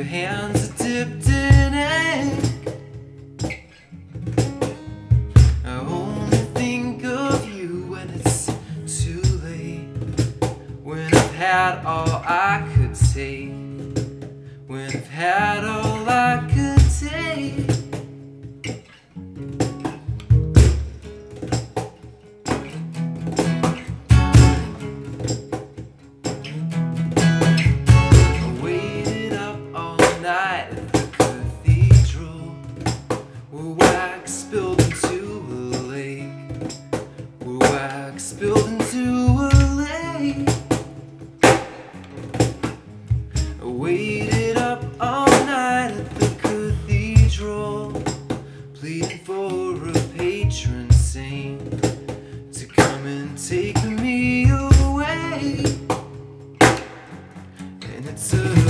Your hands are dipped in ink. I only think of you when it's too late. When I've had all I could take. for a patron saint to come and take me away. And it's a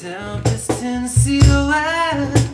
self-distancing away